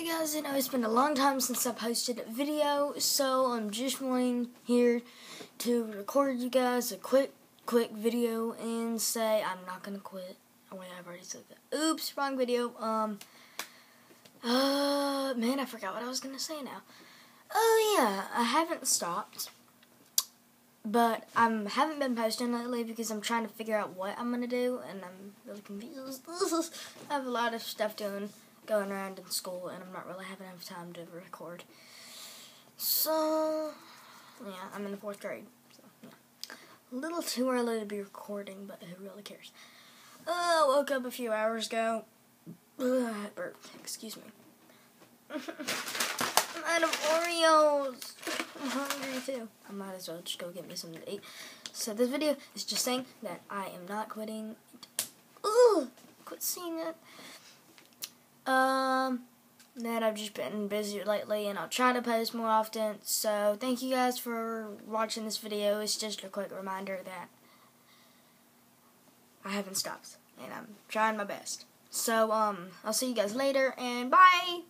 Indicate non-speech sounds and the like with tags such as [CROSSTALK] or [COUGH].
Hey guys, I know it's been a long time since I posted a video, so I'm just wanting here to record you guys a quick, quick video and say I'm not gonna quit. Oh wait, I've already said that. Oops, wrong video. Um, uh, man, I forgot what I was gonna say now. Oh yeah, I haven't stopped, but I haven't been posting lately because I'm trying to figure out what I'm gonna do, and I'm really confused. [LAUGHS] I have a lot of stuff doing going around in school, and I'm not really having enough time to record. So, yeah, I'm in the fourth grade. So, yeah. A little too early to be recording, but who really cares? Uh, woke up a few hours ago. Ugh. Excuse me. [LAUGHS] I'm out of Oreos. I'm hungry too. I might as well just go get me something to eat. So this video is just saying that I am not quitting. Ugh, quit seeing it. Um, that I've just been busy lately, and I'll try to post more often. So thank you guys for watching this video. It's just a quick reminder that I haven't stopped, and I'm trying my best. So um, I'll see you guys later, and bye.